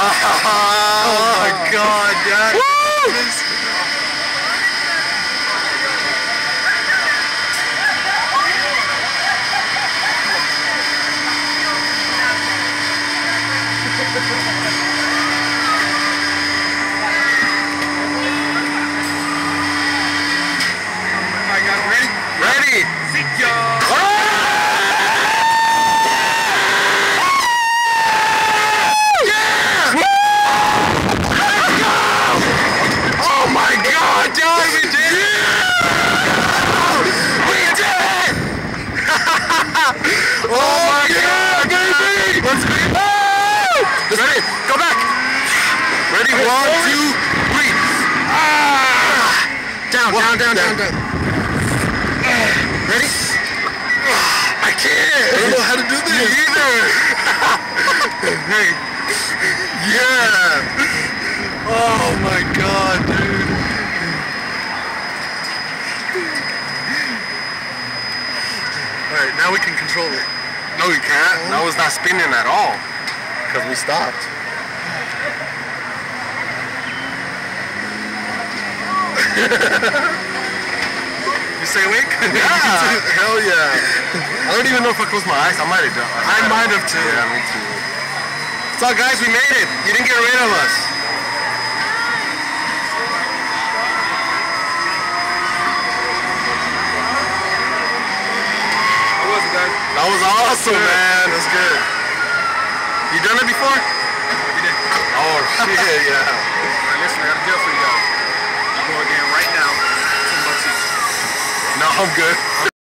Oh my god, Dad. Ready? Ready? Sit y'all. Oh my god, John, we did it! We did it! Oh my god, baby! Let's be Ready? Go back! Ready? One, two, three. Ah! Down, down, down, down, down. Ready? I can't. I don't know how to do this. Me either. hey. Yeah. Oh my god, dude. Alright, now we can control it. No, you can't. That was not spinning at all. Because we stopped. You stay awake? Yeah. Hell yeah. I don't even know if I closed my eyes. I might have done. I might have too. Yeah, me too. What's up, guys? We made it. You didn't get rid of us. How was it guys? That was awesome, man. That's good. You done it before? We did. Oh shit, yeah. Alright, listen, I got a deal for you guys. Go again right now. Ten bucks each. No, I'm good.